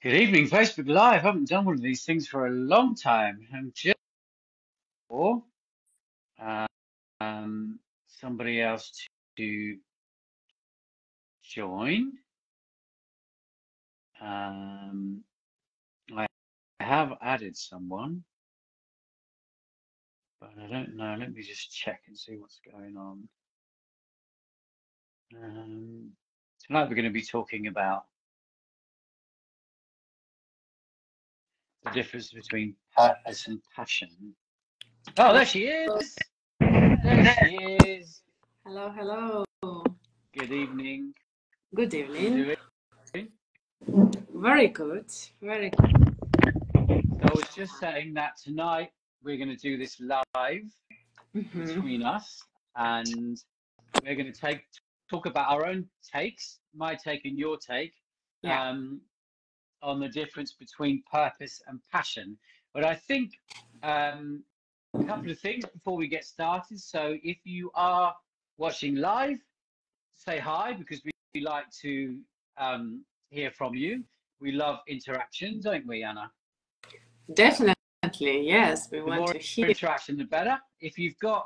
Good evening, Facebook Live. I haven't done one of these things for a long time. I'm just for um, somebody else to join. Um, I have added someone, but I don't know. Let me just check and see what's going on. Um, tonight we're going to be talking about the difference between purpose and passion. Oh, there she is. There she is. Hello, hello. Good evening. Good evening. Very good. Very good. So I was just saying that tonight we're going to do this live Mhm. between us, and we're going to take talk about our own takes, my take and your take, Yeah. um, on the difference between purpose and passion. But I think um, a couple of things before we get started. So if you are watching live, say hi because we, like to um, hear from you. We love interaction, don't we, Anna? Definitely. Yes, we The want more to hear. interaction, the better. If you've got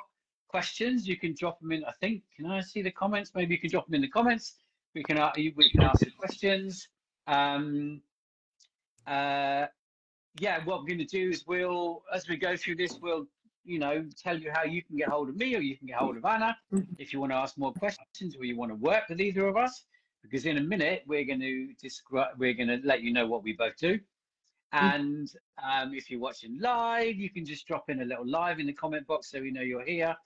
questions, you can drop them in. I think. Can I see the comments? Maybe you can drop them in the comments. We can uh, we can ask the questions. Um, uh, yeah, what we're going to do is we'll, as we go through this, we'll you know tell you how you can get hold of me or you can get hold of Anna Mhm. if you want to ask more questions or you want to work with either of us. Because in a minute we're going to describe, we're going to let you know what we both do. And um, if you're watching live, you can just drop in a little live in the comment box so we know you're here.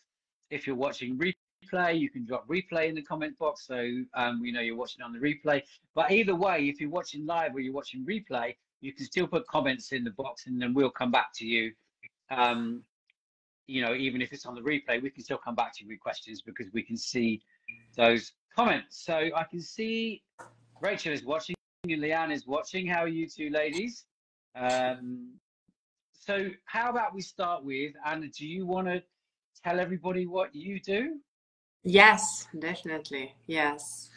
If you're watching replay, you can drop replay in the comment box so um, we know you're watching on the replay. But either way, if you're watching live or you're watching replay, you can still put comments in the box and then we'll come back to you. Um, you know, even if it's on the replay, we can still come back to you with questions because we can see those comments. So I can see Rachel is watching and Leanne is watching. How are you two ladies? Um, so how about we start with Anna? Do you want to tell everybody what you do? Yes, definitely. Yes.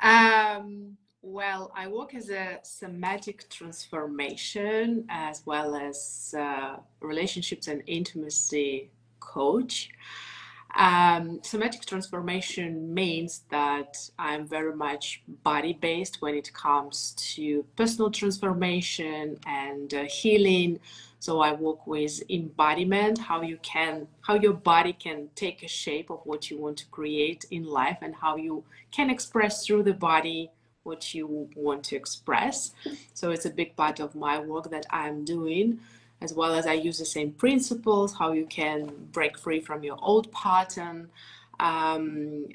Um, well, I work as a somatic transformation as well as uh, relationships and intimacy coach. Um, somatic transformation means that I'm very much body based when it comes to personal transformation and uh, healing. So I work with embodiment, how you can, how your body can take a shape of what you want to create in life, and how you can express through the body what you want to express. So it's a big part of my work that I'm doing as well as I use the same principles, how you can break free from your old pattern. Um,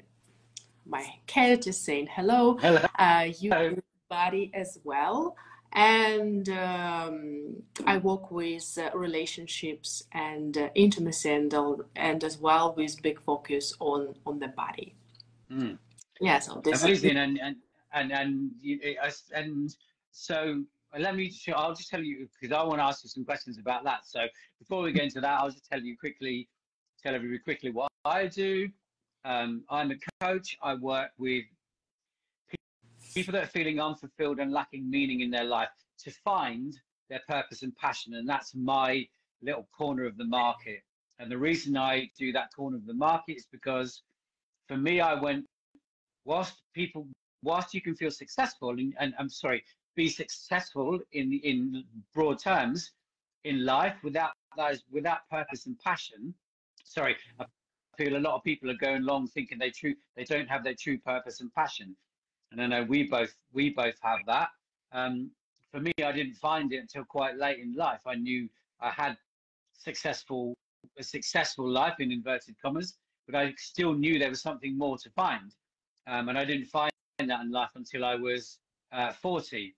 my cat is saying hello. Hello. Uh, you body as well. And um, I work with uh, relationships and uh, intimacy and, and as well with big focus on, on the body. Mm. Yeah, so this Amazing, and and and and uh, and so let me. I'll just tell you because I want to ask you some questions about that. So before we get into that, I'll just tell you quickly, tell everybody quickly what I do. Um, I'm a coach. I work with people that are feeling unfulfilled and lacking meaning in their life to find their purpose and passion, and that's my little corner of the market. And the reason I do that corner of the market is because for me, I went whilst people whilst you can feel successful and, and I'm sorry, be successful in in broad terms in life without those without purpose and passion. Sorry, I feel a lot of people are going along thinking they true they don't have their true purpose and passion. And I know we both we both have that. Um, for me, I didn't find it until quite late in life. I knew I had successful a successful life in inverted commas, but I still knew there was something more to find. Um, and I didn't find that in life until I was uh, 40.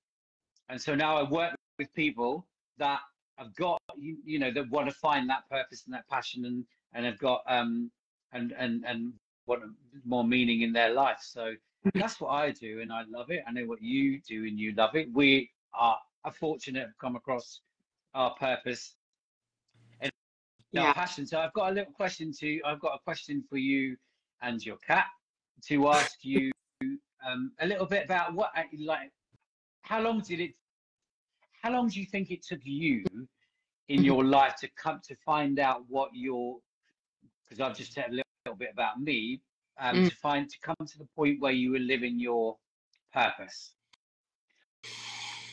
And so now I work with people that have got, you, you know, that want to find that purpose and that passion and, and have got, um, and, and, and want more meaning in their life. So that's what I do and I love it. I know what you do and you love it. We are, are fortunate to come across our purpose and our Yeah. passion. So I've got a little question to, I've got a question for you and your cat to ask you um, a little bit about what, like, how long did it how long do you think it took you in your life to come to find out what your because I've just said a little, little bit about me um, Mm. to find to come to the point where you were living your purpose.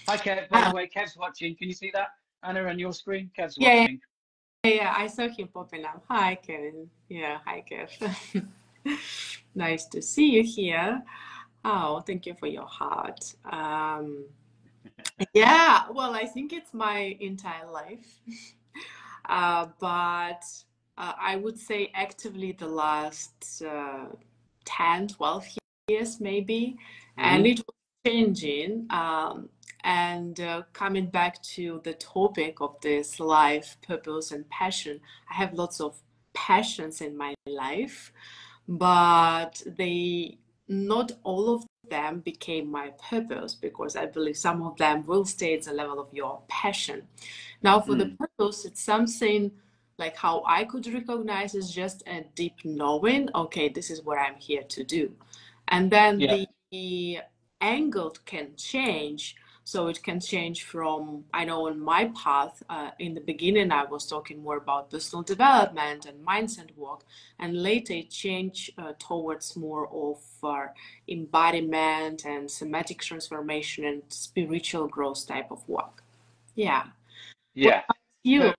Hi, Kev. By Ah. the way, Kev's watching. Can you see that, Anna, on your screen? Kev's Yeah, yeah. Yeah, I saw him popping up. Hi, Kevin. Yeah, hi, Kev. nice to see you here. Oh, thank you for your heart. Um, yeah, well, I think it's my entire life. Uh, but uh, I would say actively the last uh, 10, 12 years, maybe. And it was changing. Um, and uh, coming back to the topic of this life, purpose, and passion, I have lots of passions in my life, but they not all of them became my purpose because I believe some of them will stay at the level of your passion. Now, for the Mm. purpose, it's something like how I could recognize is just a deep knowing, okay, this is what I'm here to do. And then Yeah. the angle can change. So it can change from, I know on my path, uh, in the beginning, I was talking more about personal development and mindset work, and later it changed uh, towards more of uh, embodiment and somatic transformation and spiritual growth type of work. Yeah. Yeah. You.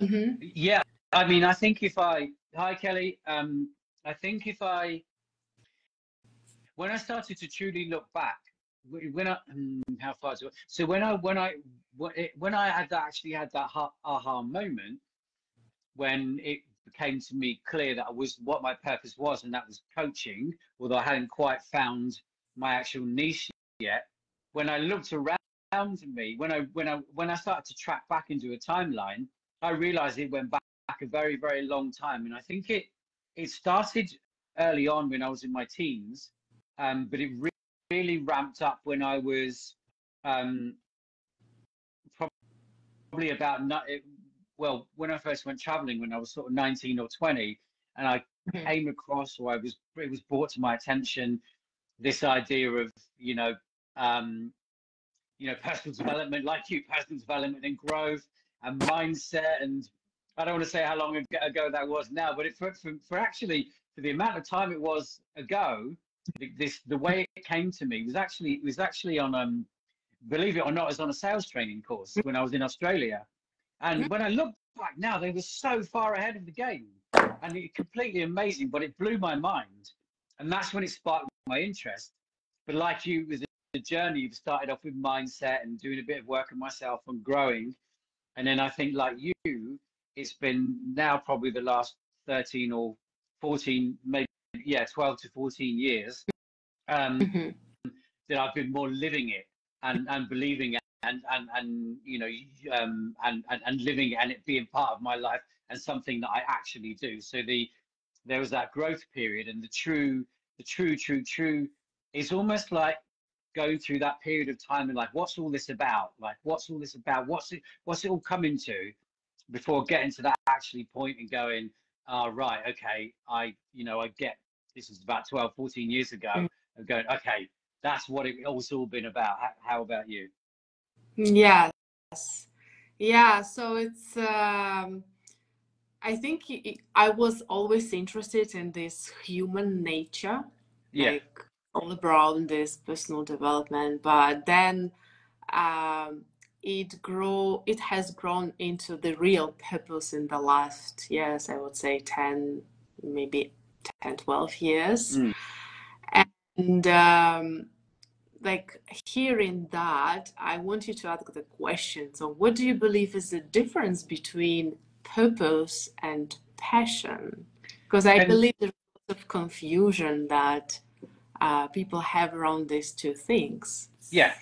Mm -hmm. Yeah, I mean, I think if I, hi Kelly, um, I think if I, when I started to truly look back, when I, hmm, how far to, so when I, when I, when I had that, actually had that ha- aha moment, when it became to me clear that I was what my purpose was, and that was coaching, although I hadn't quite found my actual niche yet. When I looked around me, when I, when I, when I started to track back into a timeline, I realized it went back, back a very, very long time. And I think it it started early on when I was in my teens, um, but it really ramped up when I was um, probably about well when I first went traveling when I was sort of 19 or 20, and I Mhm. came across or I was it was brought to my attention this idea of you know um, you know personal development like you personal development and growth and mindset and I don't want to say how long ago that was now, but it, for, for, for actually for the amount of time it was ago, th- this the way it came to me was actually it was actually on um believe it or not, it was on a sales training course when I was in Australia, and when I look back now, they were so far ahead of the game, and it completely amazing. But it blew my mind, and that's when it sparked my interest. But like you, with the journey, you've started off with mindset and doing a bit of work on myself and growing. And then I think, like you, it's been now probably the last 13 or 14, maybe, yeah, 12 to 14 years um, Mhm. that I've been more living it and, and believing it and, and, and you know, um, and, and, and living it and it being part of my life and something that I actually do. So the there was that growth period and the true, the true, true, true is almost like going through that period of time and like what's all this about like what's all this about what's it what's it all coming to before getting to that actually point and going oh right okay i you know i get this is about 12 14 years ago Mm. of going okay that's what it all's all been about how, how about you Yes. Yeah, so it's um I think I was always interested in this human nature, yeah like all around this personal development, but then um it grow it has grown into the real purpose in the last yes, I would say 10 maybe 10 12 years. Mm. And um like hearing that, I want you to ask the question. So, what do you believe is the difference between purpose and passion? Because I And- believe there's a lot of confusion that uh, people have around these two things. Yeah,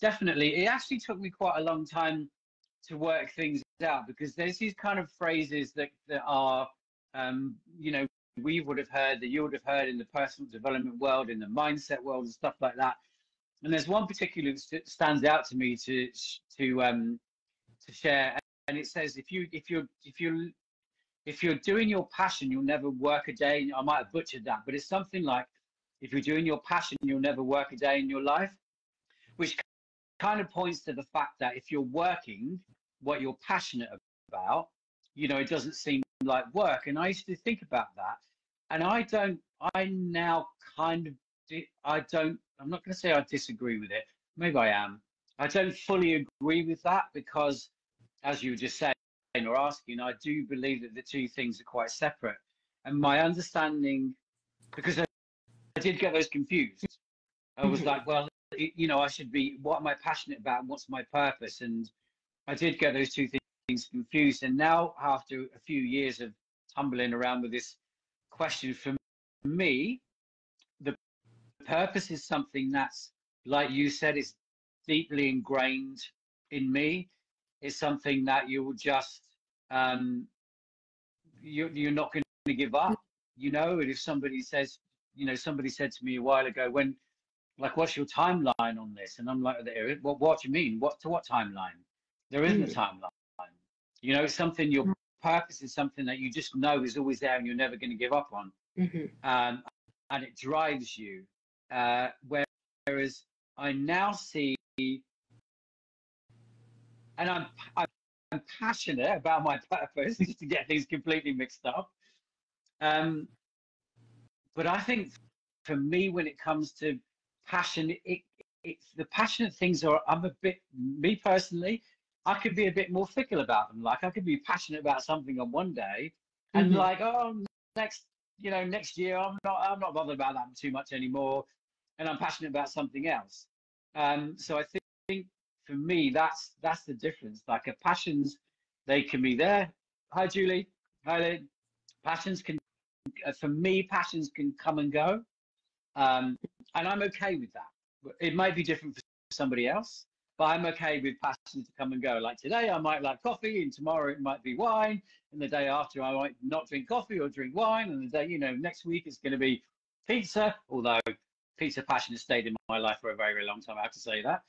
definitely. It actually took me quite a long time to work things out because there's these kind of phrases that, that are, um, you know, we would have heard, that you would have heard in the personal development world, in the mindset world, and stuff like that. And there's one particular that st- stands out to me to to um, to share, and it says if you if you're if you if you're doing your passion, you'll never work a day. I might have butchered that, but it's something like if you're doing your passion, you'll never work a day in your life, which kind of points to the fact that if you're working what you're passionate about, you know, it doesn't seem like work. And I used to think about that. And I don't, I now kind of, I don't, I'm not going to say I disagree with it. Maybe I am. I don't fully agree with that because, as you were just saying or asking, I do believe that the two things are quite separate. And my understanding, because I, I did get those confused, I was like, well, you know, I should be, what am I passionate about? And what's my purpose? And I did get those two things confused. And now, after a few years of tumbling around with this question, for me, the purpose is something that's, like you said, is deeply ingrained in me. It's something that you will just, um, you, you're not going to give up. You know, and if somebody says, you know, somebody said to me a while ago, when, like, what's your timeline on this? And I'm like, what, what do you mean? What to what timeline? There isn't a mm. timeline. You know, something your mm. purpose is something that you just know is always there and you're never going to give up on. Mm-hmm. Um, and it drives you. Uh, whereas I now see, and I'm, I'm passionate about my purpose, just to get things completely mixed up. Um, but I think for me, when it comes to passion, it, it's the passionate things are, I'm a bit, me personally, I could be a bit more fickle about them. Like I could be passionate about something on one day, and mm-hmm. like oh next you know next year I'm not I'm not bothered about that too much anymore, and I'm passionate about something else. Um, so I think, think for me that's that's the difference. Like a passions they can be there. Hi Julie. Hi Lynn. Passions can uh, for me passions can come and go, um, and I'm okay with that. It might be different for somebody else but I'm okay with passion to come and go. Like today, I might like coffee, and tomorrow it might be wine, and the day after I might not drink coffee or drink wine, and the day you know next week it's going to be pizza. Although pizza passion has stayed in my life for a very very long time, I have to say that.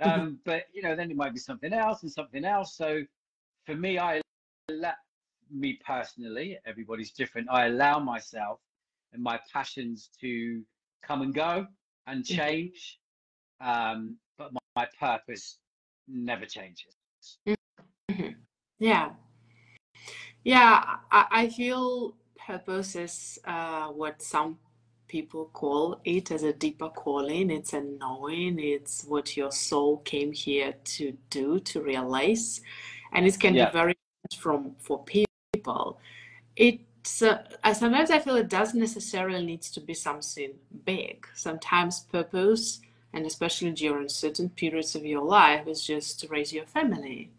Mm-hmm. Um, but you know, then it might be something else and something else. So for me, I let me personally, everybody's different. I allow myself and my passions to come and go and mm-hmm. change. Um, but my, my purpose never changes. Mm-hmm. Yeah. Yeah, I, I feel purpose is uh, what some people call it as a deeper calling. It's a knowing, it's what your soul came here to do, to realize. And it can yeah. be very from for people. It's uh, sometimes I feel it doesn't necessarily need to be something big. Sometimes purpose and especially during certain periods of your life is just to raise your family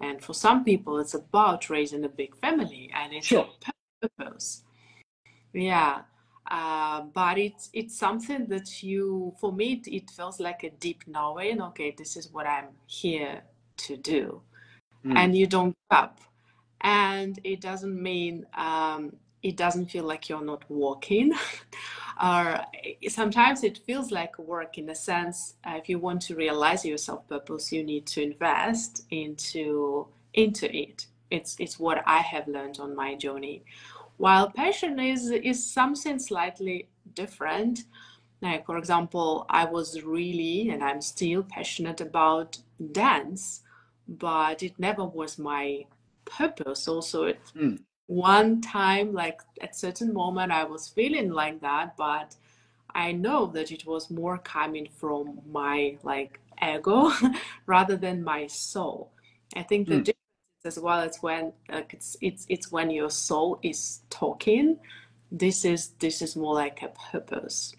and for some people it's about raising a big family and it's sure. a purpose yeah uh, but it's it's something that you for me it, it, feels like a deep knowing okay this is what i'm here to do mm. and you don't give up and it doesn't mean um, it doesn't feel like you're not walking. Or sometimes it feels like work in a sense uh, if you want to realize your self purpose you need to invest into into it. It's it's what i have learned on my journey. While passion is is something slightly different like for example i was really and i'm still passionate about dance but it never was my purpose also. It mm one time like at certain moment i was feeling like that but i know that it was more coming from my like ego rather than my soul. I think the mm. difference as well is when like it's it's it's when your soul is talking this is this is more like a purpose.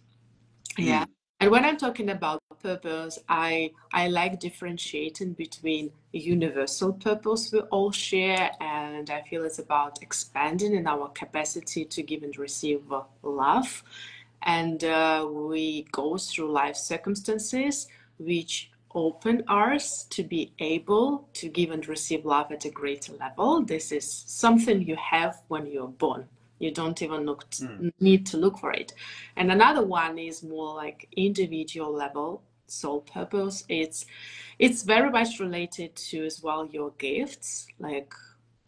Mm. yeah. And when i'm talking about purpose i i like differentiating between a universal purpose we all share and i feel it's about expanding in our capacity to give and receive love. And uh, we go through life circumstances which open us to be able to give and receive love at a greater level. This is something you have when you're born. You don't even look to, mm. need to look for it. And another one is more like individual level soul purpose. It's it's very much related to as well your gifts like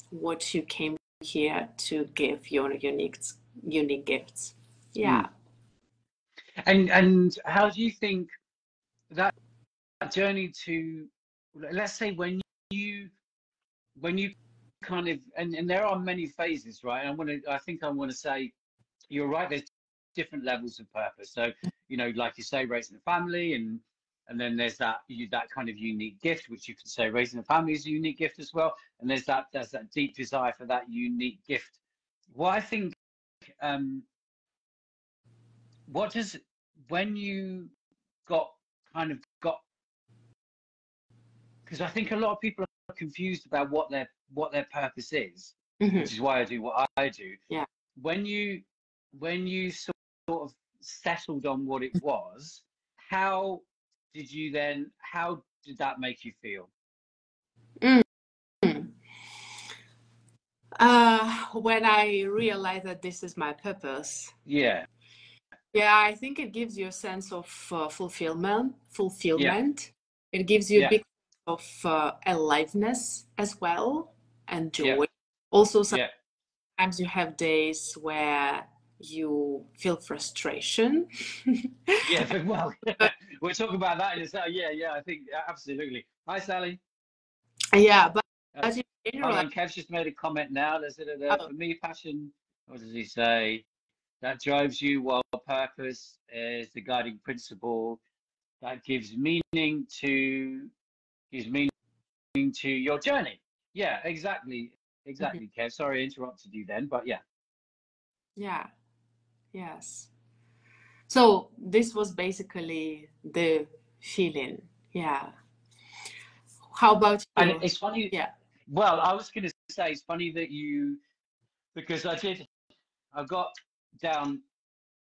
what you came here to give your unique unique gifts. Yeah. Mm. and and how do you think that journey to let's say when you when you kind of and, and there are many phases right? I want to i think i want to say you're right there's different levels of purpose so you know like you say raising a family and and then there's that you, that kind of unique gift which you can say raising a family is a unique gift as well and there's that there's that deep desire for that unique gift what i think um what does when you got kind of got because I think a lot of people are confused about what their what their purpose is, Mhm. which is why I do what I do. Yeah. When you when you sort of settled on what it was, how did you then? How did that make you feel? Uh, when I realized that this is my purpose, Yeah. yeah, I think it gives you a sense of uh, fulfillment. Fulfillment. It gives you Yeah. a big of uh, aliveness as well and Yeah. joy. Also, Yeah. sometimes you have days where you feel frustration. Yeah. but- Well, we'll talk about that in a second. Yeah. Yeah. I think absolutely. Hi, Sally. yeah, but, Uh, but in general, on, Kev's just made a comment now. There's it uh, Oh. for me, passion. What does he say? That drives you, while purpose is the guiding principle that gives meaning to gives meaning to your journey. Yeah, exactly, exactly, Kev. Sorry, I interrupted you then, but yeah, yeah, yes. So this was basically the feeling. Yeah. How about and it's funny. Yeah. Well, I was going to say it's funny that you because I did. I got down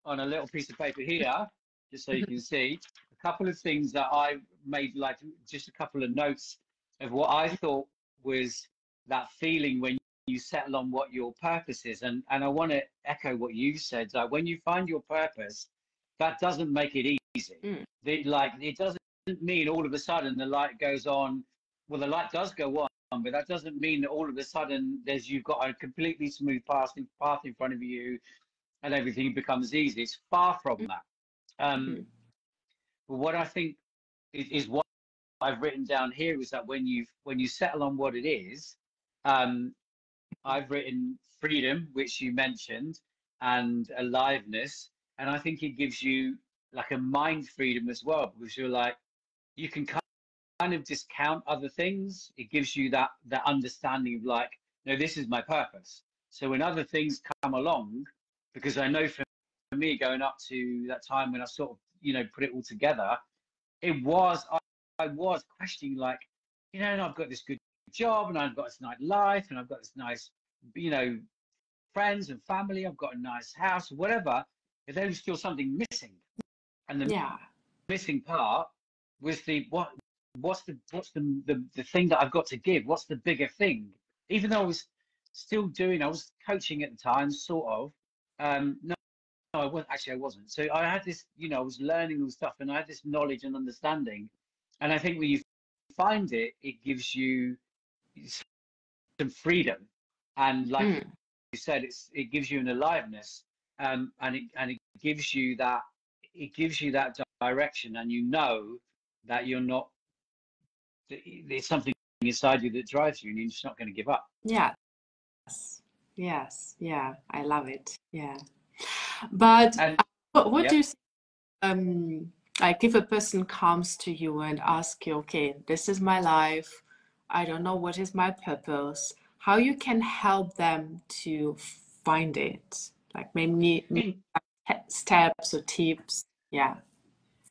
on a little piece of paper here, just so you can see a couple of things that I made, like just a couple of notes of what I thought was that feeling when you settle on what your purpose is. And and I want to echo what you said. Like when you find your purpose, that doesn't make it easy. Mm. It, like it doesn't mean all of a sudden the light goes on. Well, the light does go on, but that doesn't mean that all of a sudden there's you've got a completely smooth path in, path in front of you, and everything becomes easy. It's far from that. Um, Mhm. but what I think is, is what I've written down here is that when you when you settle on what it is, um, I've written freedom, which you mentioned, and aliveness, and I think it gives you like a mind freedom as well because you're like you can kind of discount other things. It gives you that that understanding of like, no, this is my purpose. So when other things come along, because I know for me going up to that time when I sort of you know put it all together, it was I, I was questioning like, you know, I've got this good job and I've got this nice life and I've got this nice, you know, friends and family. I've got a nice house, whatever. But there was still something missing, and the Yeah. missing part was the what what's the what's the, the the thing that I've got to give? What's the bigger thing? Even though I was still doing, I was coaching at the time, sort of. Um, no, no, I wasn't. Actually, I wasn't. So I had this, you know, I was learning all stuff, and I had this knowledge and understanding. And I think when you find it, it gives you some freedom, and like Mm. you said, it's it gives you an aliveness, um, and it and it gives you that it gives you that direction, and you know that you're not. There's something inside you that drives you, and you're just not going to give up. Yeah. Yes. Yes. Yeah. I love it. Yeah. But And uh, what, what yeah. do you? Um, like if a person comes to you and asks you, okay, this is my life. I don't know what is my purpose. How you can help them to find it? Like maybe, maybe mm. steps or tips. Yeah.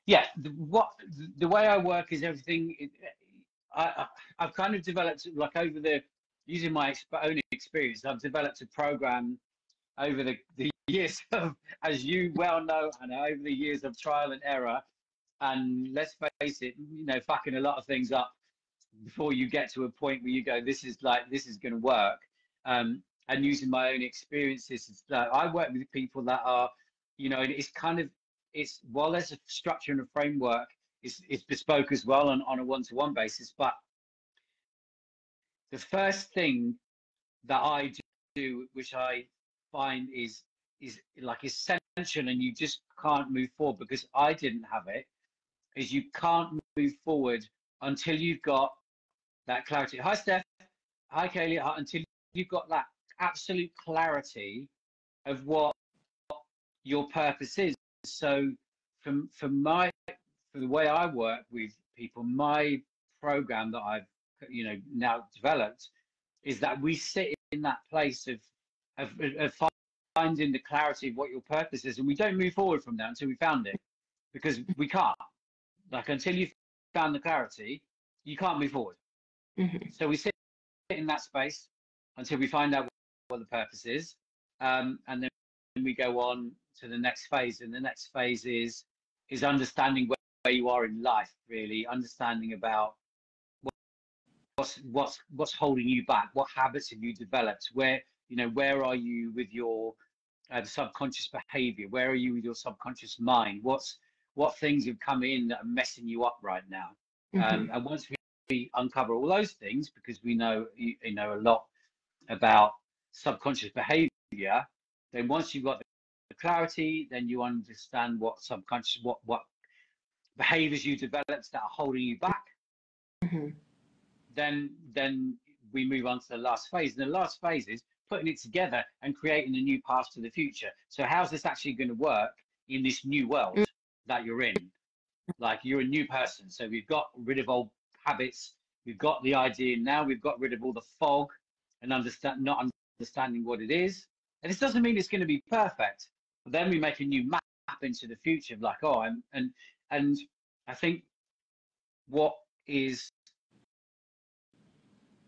yeah the, what the way i work is everything I, I i've kind of developed like over the using my own experience i've developed a program over the, the years of as you well know and over the years of trial and error and let's face it you know fucking a lot of things up before you get to a point where you go this is like this is going to work um and using my own experiences like i work with people that are you know it's kind of it's while there's a structure and a framework, it's it's bespoke as well on, on a one-to-one basis. But the first thing that I do, which I find is is like essential, and you just can't move forward because I didn't have it, is you can't move forward until you've got that clarity. Hi, Steph. Hi, Kaylee. Until you've got that absolute clarity of what your purpose is. So, from from my for the way I work with people, my program that I've you know now developed is that we sit in that place of of, of finding the clarity of what your purpose is, and we don't move forward from that until we found it, because we can't. Like until you've found the clarity, you can't move forward. Mm-hmm. So we sit in that space until we find out what the purpose is, um, and then we go on to the next phase. And the next phase is is understanding where, where you are in life, really understanding about what's what's what's holding you back, what habits have you developed, where you know where are you with your uh, subconscious behavior, where are you with your subconscious mind, what's what things have come in that are messing you up right now. Um, mm-hmm. Um, and once we uncover all those things, because we know you, you know a lot about subconscious behavior, then once you've got the clarity, then you understand what subconscious what what behaviors you developed that are holding you back. Mm-hmm. Then then we move on to the last phase. And the last phase is putting it together and creating a new path to the future. So how's this actually going to work in this new world? Mm-hmm that you're in. Like you're a new person. So we've got rid of old habits. We've got the idea now. We've got rid of all the fog and understand not understanding what it is. And this doesn't mean it's going to be perfect. But then we make a new map into the future of like, oh, I'm, and and I think what is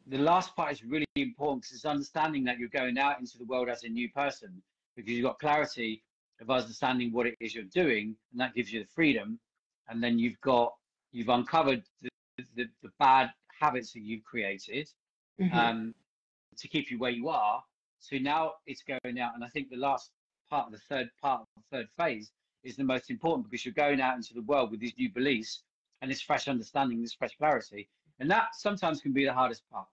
the last part is really important because it's understanding that you're going out into the world as a new person because you've got clarity of understanding what it is you're doing, and that gives you the freedom. And then you've got you've uncovered the, the, bad habits that you've created mm-hmm. um, to keep you where you are. So now it's going out, and I think the last part of the third part of the third phase is the most important because you're going out into the world with these new beliefs and this fresh understanding, this fresh clarity, and that sometimes can be the hardest part.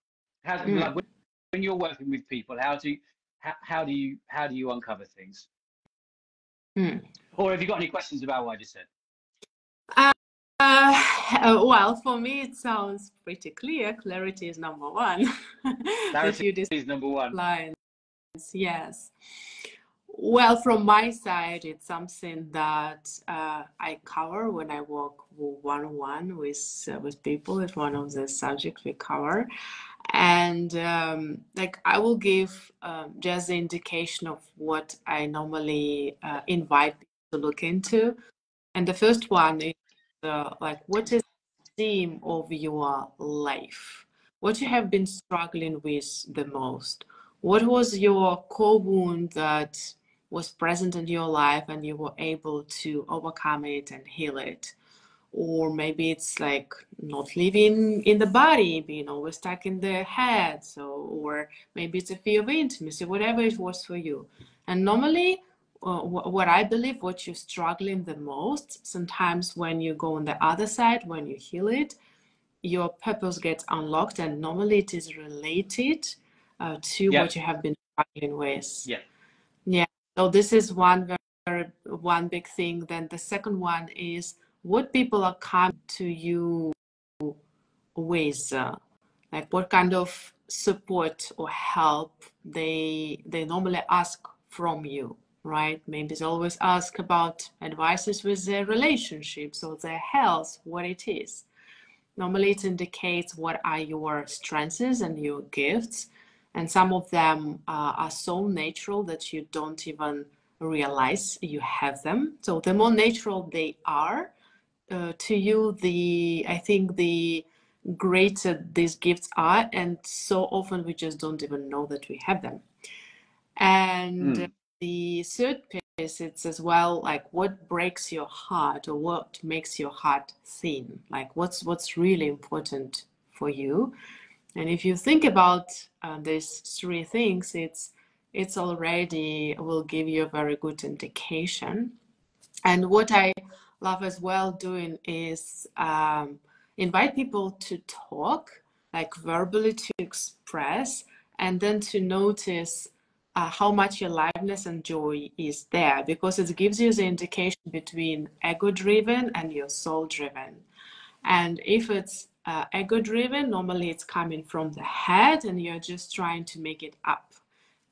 How, mm. like, when you're working with people, how do you, how, how do you how do you uncover things? Hmm. Or have you got any questions about what I just said? Uh, uh, well, for me, it sounds pretty clear. Clarity is number one. Clarity is number one. Lines. Yes. Well, from my side, it's something that uh, I cover when I work one-on-one with uh, with people. It's one of the subjects we cover, and um, like I will give um, just the indication of what I normally uh, invite people to look into. And the first one is uh, like, what is the theme of your life? What you have been struggling with the most? What was your core wound that was present in your life and you were able to overcome it and heal it? or maybe it's like not living in the body being always stuck in the head so or maybe it's a fear of intimacy whatever it was for you and normally uh, what i believe what you're struggling the most sometimes when you go on the other side when you heal it your purpose gets unlocked and normally it is related uh, to yeah. what you have been struggling with. Yeah. Yeah. So this is one very, very one big thing. Then the second one is what people are coming to you with uh, like what kind of support or help they they normally ask from you right? Maybe they always ask about advices with their relationships or their health what it is. Normally it indicates what are your strengths and your gifts and some of them uh, are so natural that you don't even realize you have them. So the more natural they are uh, to you the i think the greater these gifts are and so often we just don't even know that we have them. And mm. The third piece it's as well like what breaks your heart or what makes your heart thin? Like what's what's really important for you? And if you think about uh, these three things it's it's already will give you a very good indication. And what i love as well doing is um, invite people to talk, like verbally to express, and then to notice uh, how much aliveness and joy is there because it gives you the indication between ego driven and your soul driven. And if it's uh, ego driven, normally it's coming from the head and you're just trying to make it up.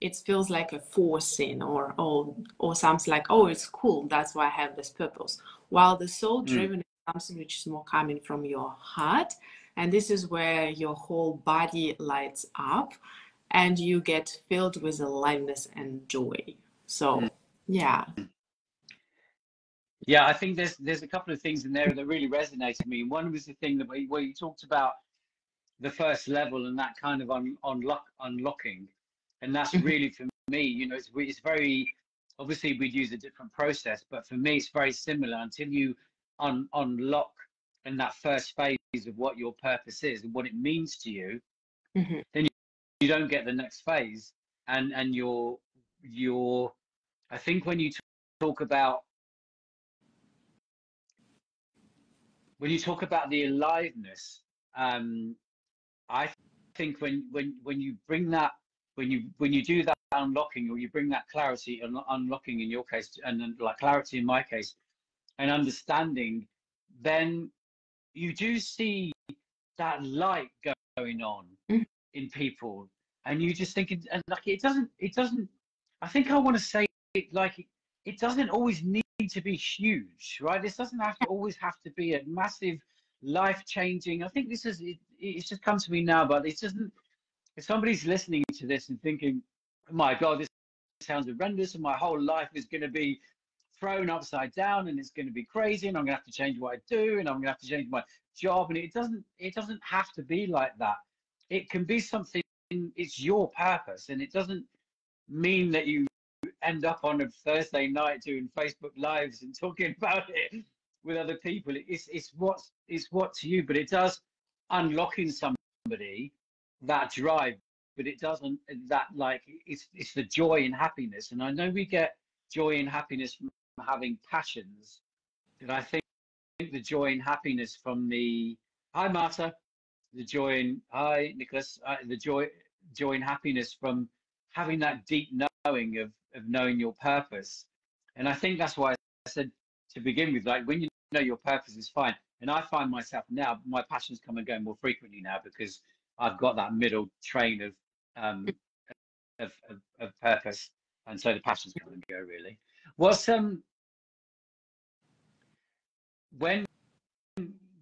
It feels like a forcing or, or, or something like, oh, it's cool. That's why I have this purpose. While the soul driven mm. is something which is more coming from your heart. And this is where your whole body lights up and you get filled with aliveness and joy. So, mm. yeah. Yeah, I think there's there's a couple of things in there that really resonated with me. One was the thing that where you talked about the first level and that kind of un, unlock unlocking, and that's mm-hmm. really for me. You know, it's it's very obviously we'd use a different process, but for me it's very similar. Until you un, unlock in that first phase of what your purpose is and what it means to you, mm-hmm. then you, don't get the next phase, and and your your I think when you talk about when you talk about the aliveness, um, I think when when when you bring that when you when you do that unlocking or you bring that clarity and unlocking in your case and then like clarity in my case and understanding then you do see that light going on mm. in people and you just think and like it doesn't it doesn't i think i want to say it like it doesn't always need to be huge, right? This doesn't have to always have to be a massive, life changing. I think this is it, it's just come to me now, but it doesn't. If somebody's listening to this and thinking, oh "My God, this sounds horrendous, and my whole life is going to be thrown upside down, and it's going to be crazy, and I'm going to have to change what I do, and I'm going to have to change my job," and it doesn't. It doesn't have to be like that. It can be something. It's your purpose, and it doesn't mean that you end up on a Thursday night doing Facebook lives and talking about it with other people. It's it's what it's to you, but it does unlocking somebody that drive, but it doesn't that like it's it's the joy and happiness. And I know we get joy and happiness from having passions, but I think the joy and happiness from the hi Marta, the joy and hi Nicholas, uh, the joy joy and happiness from having that deep knowing of of knowing your purpose. And I think that's why I said to begin with, like when you know your purpose is fine. And I find myself now, my passions come and go more frequently now because I've got that middle train of um of, of, of purpose. And so the passions come and go really. What's um when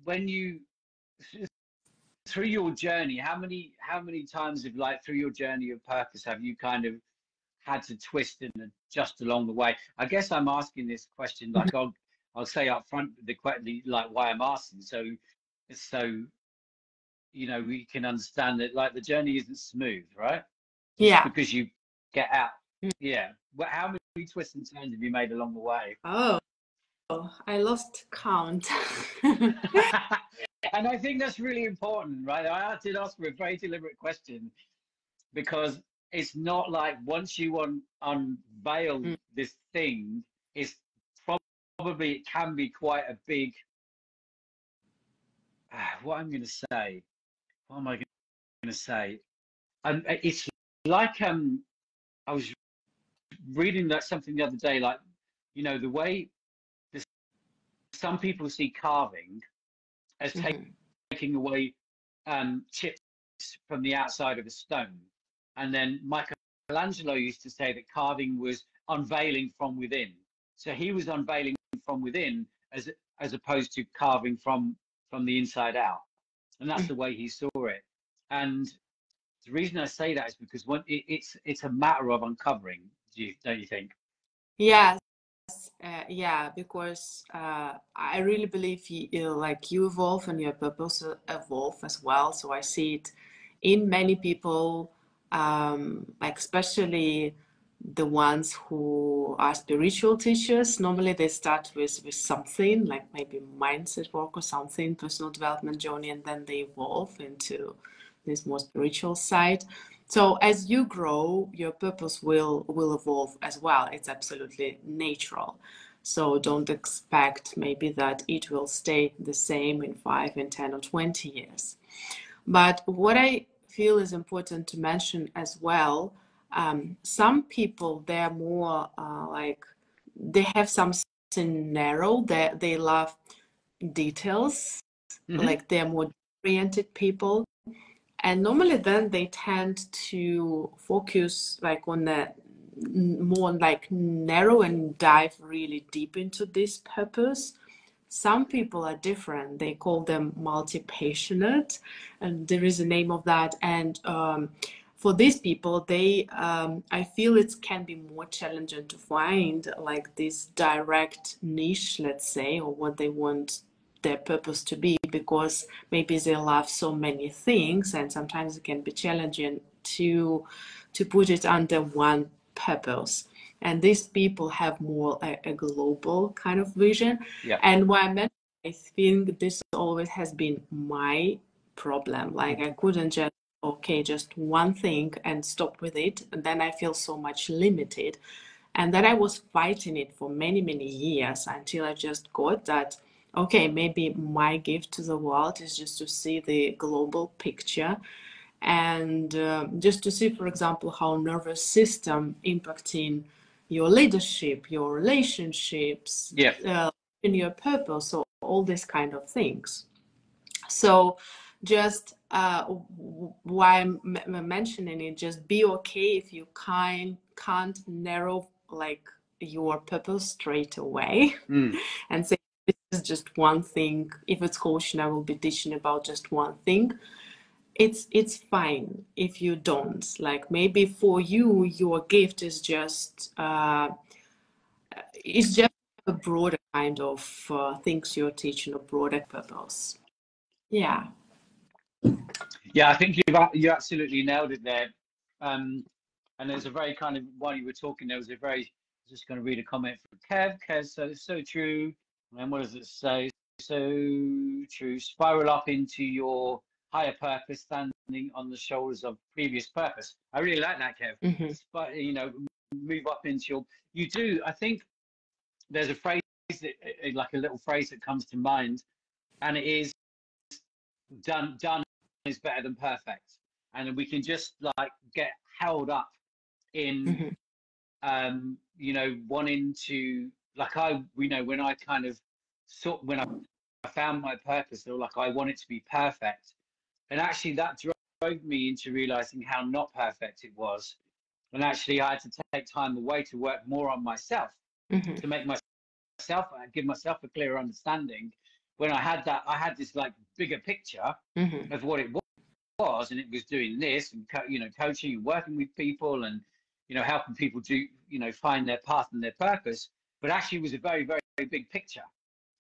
when you through your journey how many how many times have like through your journey of purpose have you kind of had to twist and adjust along the way. I guess I'm asking this question like mm-hmm. I'll I'll say up front the question like why I'm asking so so you know we can understand that like the journey isn't smooth, right? Yeah. because you get out. Mm. Yeah. Well, how many twists and turns have you made along the way? Oh, I lost count. and I think that's really important, right? I did ask for a very deliberate question because it's not like once you un- unveil mm. this thing, it's probably it can be quite a big. Uh, what I'm going to say, what am I going to say? Um, it's like um, I was reading that something the other day, like you know the way this, some people see carving as mm-hmm. take, taking away um, chips from the outside of a stone and then Michelangelo used to say that carving was unveiling from within. So he was unveiling from within as as opposed to carving from from the inside out. And that's the way he saw it. And the reason I say that is because when it, it's it's a matter of uncovering, do you, don't you think? Yes, uh, yeah, because uh, I really believe you, you like you evolve and your purpose evolve as well. So I see it in many people um, like especially the ones who are spiritual teachers normally they start with with something like maybe mindset work or something personal development journey and then they evolve into this more spiritual side so as you grow your purpose will will evolve as well. It's absolutely natural. So don't expect maybe that it will stay the same in 5 and 10 or 20 years. But what i feel is important to mention as well um, some people they're more uh, like they have something narrow that they love details. Mm-hmm. like they're more oriented people and normally then they tend to focus like on the more like narrow and dive really deep into this purpose. Some people are different. They call them multi-passionate and there is a name of that. And um, for these people they um, i feel it can be more challenging to find like this direct niche let's say or what they want their purpose to be because maybe they love so many things and sometimes it can be challenging to to put it under one purpose. And these people have more a, a global kind of vision. Yeah. and why i i think this always has been my problem. Like i couldn't just okay just one thing and stop with it. And then i feel so much limited. And then i was fighting it for many many years until i just got that okay maybe my gift to the world is just to see the global picture and uh, just to see, for example, how nervous system impacting your leadership, your relationships, yeah. uh, in your purpose, so all these kind of things. So just uh, why I'm mentioning it, just be okay if you kind can't narrow like your purpose straight away mm. and say just one thing. If it's coaching, I will be teaching about just one thing it's it's fine if you don't. Like maybe for you your gift is just uh it's just a broader kind of uh, things you're teaching a broader purpose. Yeah. Yeah i think you've you absolutely nailed it there. Um and there's a very kind of while you were talking there was a very just going to read a comment from kev. Kev so it's so true and what does it say so true spiral up into your higher purpose standing on the shoulders of previous purpose. I really like that, Kev. Mm-hmm. But you know, move up into your. You do. I think there's a phrase that, like a little phrase that comes to mind, and it is done. Done is better than perfect, and we can just like get held up in, mm-hmm. um, you know, wanting to like I, you know, when I kind of sort when I found my purpose, or like I want it to be perfect. And actually, that drove me into realizing how not perfect it was. And actually, I had to take time away to work more on myself mm-hmm. to make myself give myself a clearer understanding. When I had that, I had this like bigger picture mm-hmm. of what it was, and it was doing this and you know coaching and working with people and you know helping people do you know find their path and their purpose. But actually, was a very very, very big picture,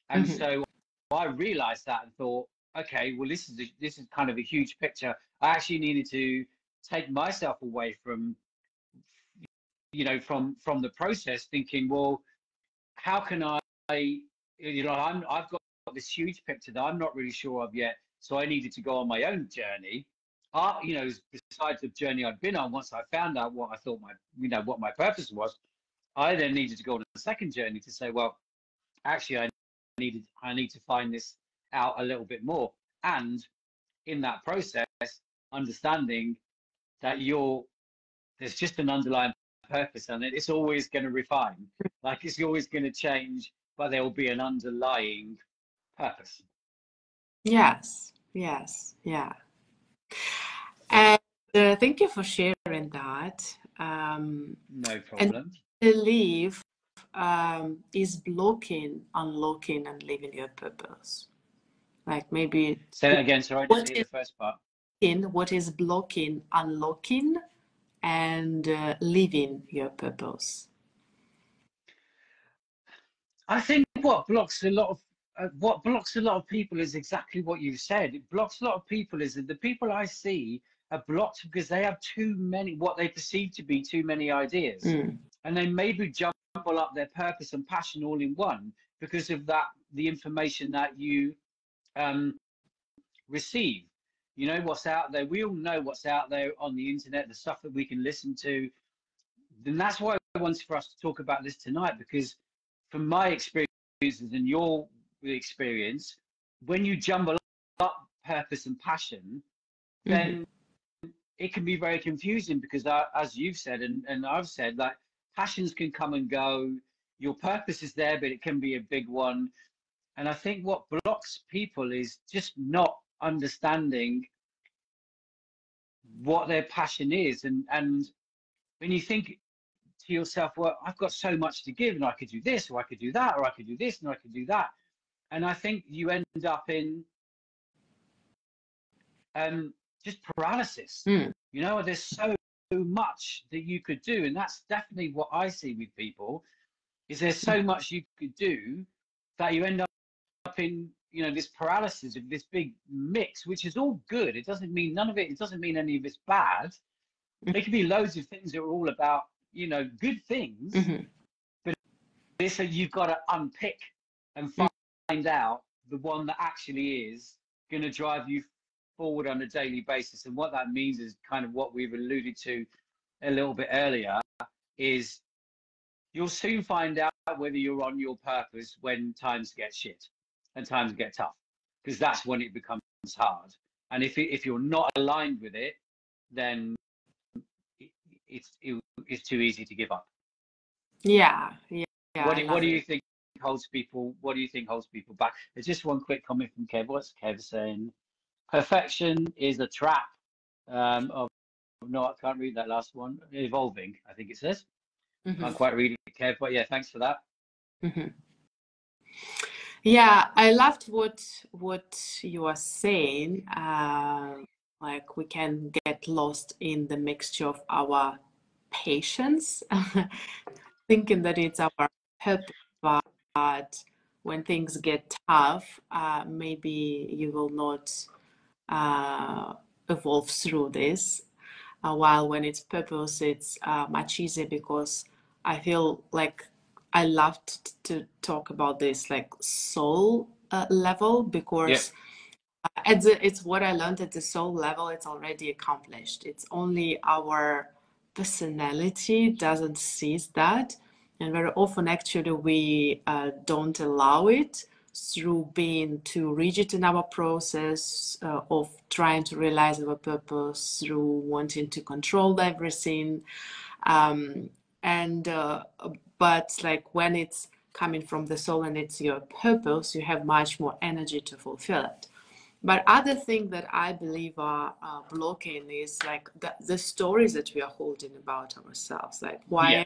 and mm-hmm. so I realized that and thought, okay, well, this is a, this is kind of a huge picture. I actually needed to take myself away from, you know, from from the process, thinking, well, how can I, you know, I'm I've got this huge picture that I'm not really sure of yet, so I needed to go on my own journey. Uh, you know, besides the journey I'd been on, once I found out what I thought my, you know, what my purpose was, I then needed to go on a second journey to say, well, actually, I needed, I need to find this out a little bit more. And in that process, understanding that you're there's just an underlying purpose and it's always going to refine. Like it's always going to change, but there will be an underlying purpose. Yes, yes, yeah. And uh, thank you for sharing that. Um, no problem. And believe um, is blocking, unlocking, and living your purpose. Like maybe say that again. Sorry, I didn't hear the first part. In what is blocking, unlocking, and uh, living your purpose. I think what blocks a lot of uh, what blocks a lot of people is exactly what you said. It blocks a lot of people is that the people I see are blocked because they have too many what they perceive to be too many ideas, mm. And they maybe jumble up their purpose and passion all in one because of that the information that you um, receive. You know what's out there. We all know what's out there on the internet, the stuff that we can listen to. And that's why I wanted for us to talk about this tonight, because from my experiences and your experience, when you jumble up purpose and passion, then mm-hmm. it can be very confusing because uh, as you've said and, and I've said like passions can come and go your purpose is there but it can be a big one and I think what blocks people is just not understanding what their passion is and and when you think to yourself well I've got so much to give and I could do this or I could do that or I could do this and I could do that and I think you end up in um, just paralysis. Mm. You know, there's so much that you could do, and that's definitely what I see with people. Is there's so Hmm. much you could do that you end up in you know this paralysis of this big mix, which is all good. It doesn't mean none of it. It doesn't mean any of it's bad. Hmm. There could be loads of things that are all about you know good things. Mhm. It's that you've got to unpick and Mm. find out the one that actually is going to drive you forward on a daily basis. And what that means is kind of what we've alluded to a little bit earlier is you'll soon find out whether you're on your purpose when times get shit and times get tough, because that's when it becomes hard. And if it, if you're not aligned with it, then it, it's it, it's too easy to give up. Yeah, yeah. yeah what do, what do you think holds people? What do you think holds people back? There's just one quick comment from Kev. What's Kev saying? Perfection is a trap. Um, of no, I can't read that last one. Evolving, I think it says. Mhm. Can't quite read it, Kev, but yeah, thanks for that. Mhm. Yeah, I loved what what you are saying. Uh, like we can get lost in the mixture of our patience, thinking that it's our purpose, but when things get tough, uh, maybe you will not uh, evolve through this. Uh, while when it's purpose, it's uh, much easier because I feel like I love t- to talk about this like soul uh, level because uh, at the, it's what I learned at the soul level. It's already accomplished. It's only our personality doesn't seize that, and very often actually we uh, don't allow it through being too rigid in our process uh, of trying to realize our purpose through wanting to control everything um, and uh, but like when it's coming from the soul and it's your purpose you have much more energy to fulfill it but other thing that i believe are uh, blocking is like the, the stories that we are holding about ourselves like why Yeah.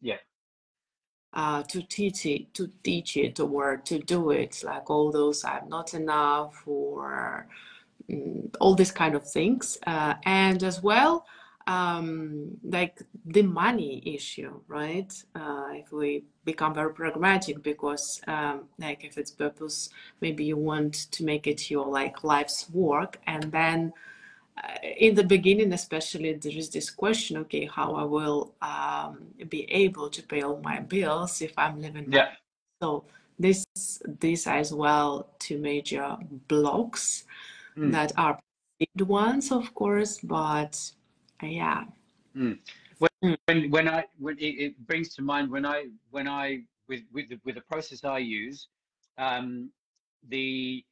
Yeah. Uh, to teach it, to teach it, or to do it, like all those I'm not enough, or mm, all these kind of things, uh, and as well, um, like the money issue, right? Uh, if we become very pragmatic, because um, like if it's purpose, maybe you want to make it your like life's work, and then in the beginning especially there is this question okay how i will um, be able to pay all my bills if i'm living Yeah. so this these as well two major blocks Mm. that are perceived ones of course but uh, yeah When when I when it, it brings to mind when I when I with with the, with the process I use, um, the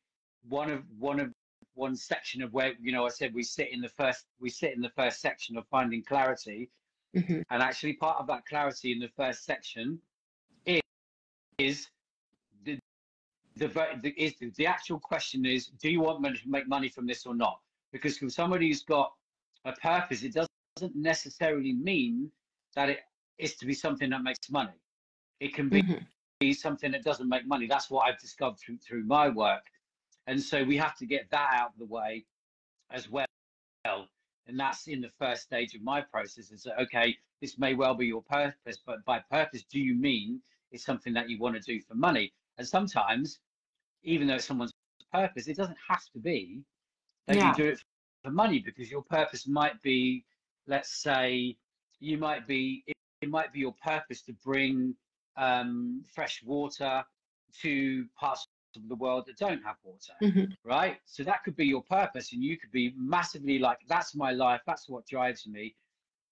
one of one of one section of where you know I said we sit in the first we sit in the first section of finding clarity, Mhm. and actually part of that clarity in the first section is, is the the, the is the actual question is do you want money to make money from this or not because for somebody who's got a purpose it doesn't necessarily mean that it is to be something that makes money it can be Mhm. be something that doesn't make money. That's what I've discovered through, through my work. And so we have to get that out of the way as well. And that's in the first stage of my process is that, okay, this may well be your purpose, but by purpose, do you mean it's something that you want to do for money? And sometimes, even though it's someone's purpose, it doesn't have to be that Yeah. you do it for money because your purpose might be, let's say, you might be, it, it might be your purpose to bring um, fresh water to parts of the world that don't have water, Mhm. right? So that could be your purpose, and you could be massively like, that's my life, that's what drives me.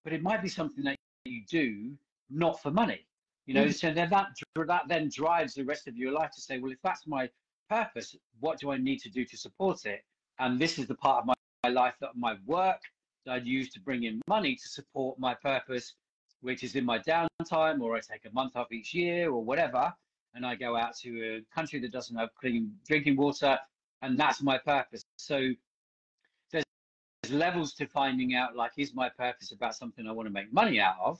But it might be something that you do not for money, you know. Mhm. So then that that then drives the rest of your life to say, well, if that's my purpose, what do I need to do to support it? And this is the part of my, my life that my work that I'd use to bring in money to support my purpose, which is in my downtime, or I take a month off each year, or whatever, and I go out to a country that doesn't have clean drinking water, and that's my purpose. So there's levels to finding out like, is my purpose about something I want to make money out of,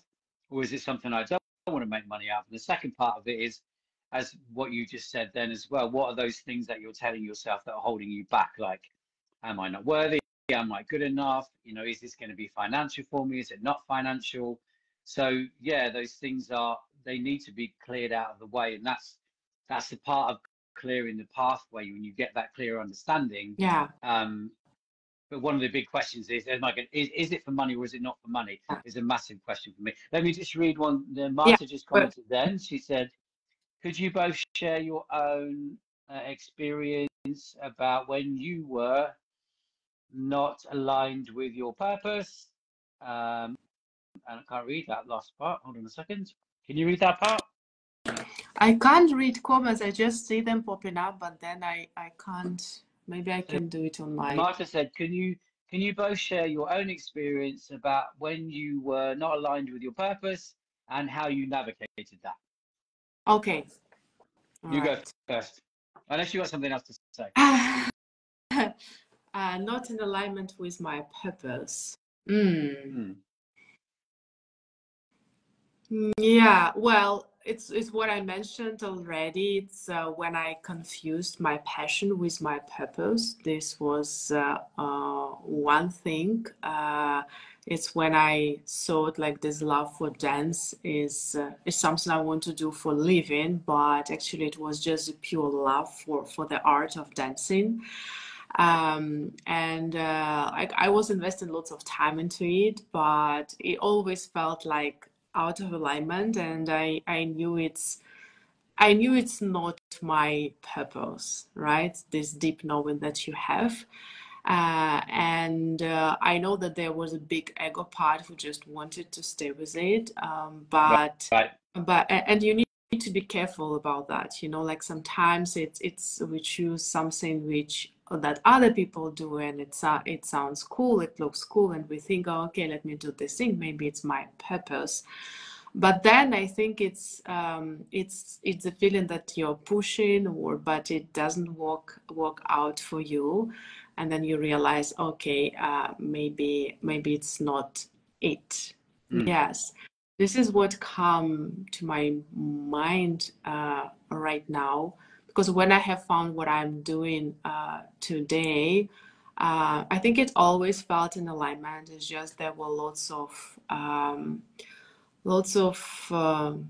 or is it something I don't want to make money out of? And the second part of it is, as what you just said then as well, what are those things that you're telling yourself that are holding you back? Like, am I not worthy? Am I good enough? You know, is this going to be financial for me? Is it not financial? So yeah, those things are they need to be cleared out of the way, and that's that's the part of clearing the pathway when you get that clear understanding. Yeah. Um, but one of the big questions is, going, is, is it for money or is it not for money? Is a massive question for me. Let me just read one. The Marta yeah. just commented then. She said, "Could you both share your own uh, experience about when you were not aligned with your purpose?" Um, and I can't read that last part. Hold on a second. Can you read that part? I can't read comments. I just see them popping up, but then I I can't. Maybe I can do it on my. Marta said, "Can you can you both share your own experience about when you were not aligned with your purpose and how you navigated that?" Okay. All you right. go first, unless you got something else to say. uh, not in alignment with my purpose. Mm. Mm. Yeah, well, it's it's what I mentioned already. It's uh, when I confused my passion with my purpose. This was uh, uh, one thing. Uh, it's when I thought like this love for dance is uh, is something I want to do for living, but actually it was just a pure love for for the art of dancing. Um, and uh, I, I was investing lots of time into it, but it always felt like out of alignment and I, I knew it's I knew it's not my purpose, right? This deep knowing that you have. Uh, and uh, I know that there was a big ego part who just wanted to stay with it. Um, but, right. but, and you need to be careful about that. You know, like sometimes it's, it's, we choose something which that other people do and it's uh, it sounds cool it looks cool and we think oh, okay let me do this thing. Maybe it's my purpose. But then i think it's um, it's it's a feeling that you're pushing or but it doesn't work work out for you. And then you realize okay uh, maybe maybe it's not it. Mm. yes. This is what come to my mind uh, right now because when I have found what I'm doing uh, today, uh, I think it always felt in alignment. It's just there were lots of um, lots of um,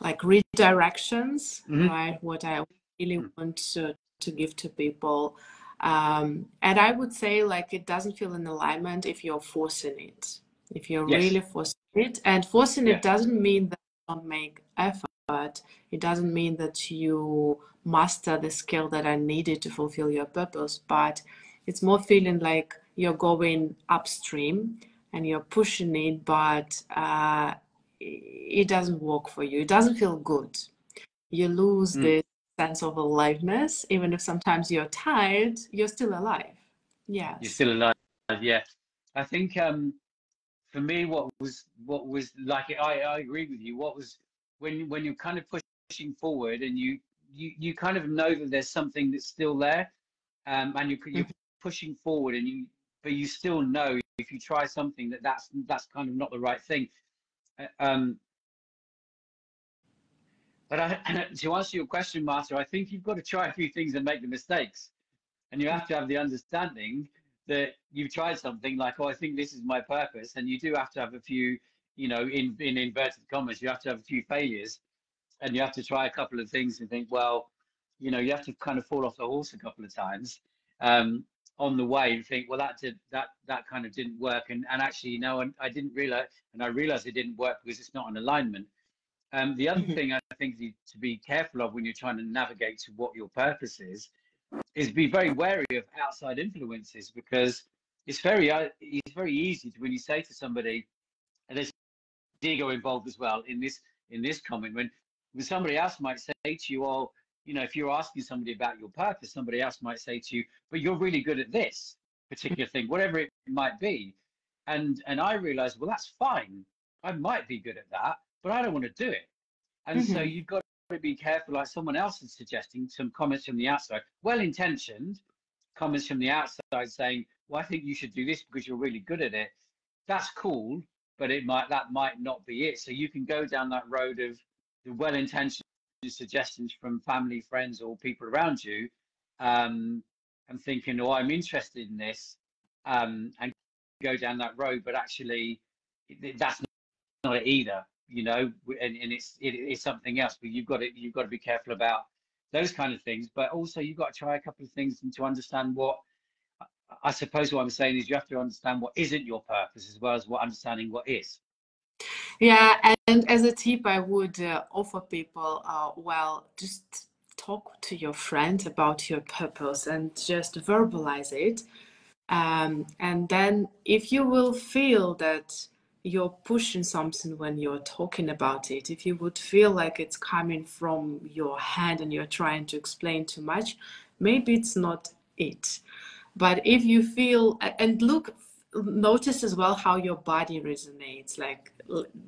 like redirections, mm-hmm. right? What I really want to, to give to people. Um, and I would say like it doesn't feel in alignment if you're forcing it. If you're yes. really forcing it, and forcing yeah. it doesn't mean that you don't make effort but it doesn't mean that you master the skill that are needed to fulfill your purpose but it's more feeling like you're going upstream and you're pushing it but uh, it doesn't work for you. It doesn't feel good. You lose mm. the sense of aliveness. Even if sometimes you're tired you're still alive. Yeah you're still alive yeah. I think um for me what was what was like i i agree with you. What was when when you're kind of pushing forward and you you you kind of know that there's something that's still there, um, and you you're pushing forward and you but you still know if you try something that that's that's kind of not the right thing. Uh, um, but I, to answer your question, Marta, I think you've got to try a few things and make the mistakes, and you have to have the understanding that you've tried something like, oh, I think this is my purpose, and you do have to have a few you know, in, in inverted commas, you have to have a few failures and you have to try a couple of things and think, well, you know, you have to kind of fall off the horse a couple of times um, on the way and think, well, that did that that kind of didn't work, and and actually, you know, and I didn't realize, and I realized it didn't work because it's not an alignment. Um, the other mm-hmm. thing I think to be careful of when you're trying to navigate to what your purpose is, is be very wary of outside influences because it's very uh, it's very easy to when you say to somebody, and there's ego involved as well in this in this comment when when somebody else might say to you, "Oh, you know, if you're asking somebody about your purpose, somebody else might say to you, but you're really good at this particular thing, whatever it might be." and and I realized, well, that's fine. I might be good at that, but I don't want to do it. And mm-hmm. so you've got to be careful. Like someone else is suggesting some comments from the outside, well intentioned comments from the outside saying, well, I think you should do this because you're really good at it. That's cool, but it might that might not be it. So you can go down that road of the well intentioned suggestions from family, friends, or people around you, um, and thinking, oh, I'm interested in this, um, and go down that road, but actually that's not it either, you know, and, and it's it, it's something else. But you've got to you've got to be careful about those kind of things. But also you've got to try a couple of things and to understand what I suppose what I'm saying is you have to understand what isn't your purpose as well as what understanding what is. Yeah, and as a tip, I would uh, offer people, uh, well, just talk to your friend about your purpose and just verbalize it. Um, and then if you will feel that you're pushing something when you're talking about it, if you would feel like it's coming from your head and you're trying to explain too much, maybe it's not it. But if you feel, and look, notice as well how your body resonates, like,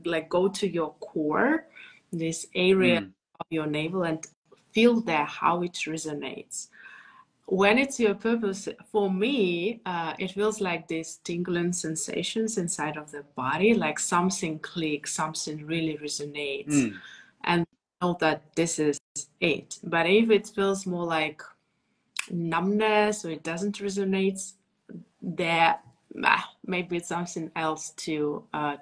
like go to your core, this area mm. of your navel and feel there how it resonates when it's your purpose for me uh, it feels like these tingling sensations inside of the body like something clicks something really resonates mm. and know that this is it but if it feels more like numbness or it doesn't resonate there ah, maybe it's something else to uh,